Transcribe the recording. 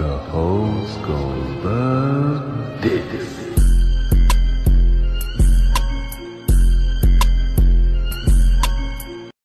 The hose goes back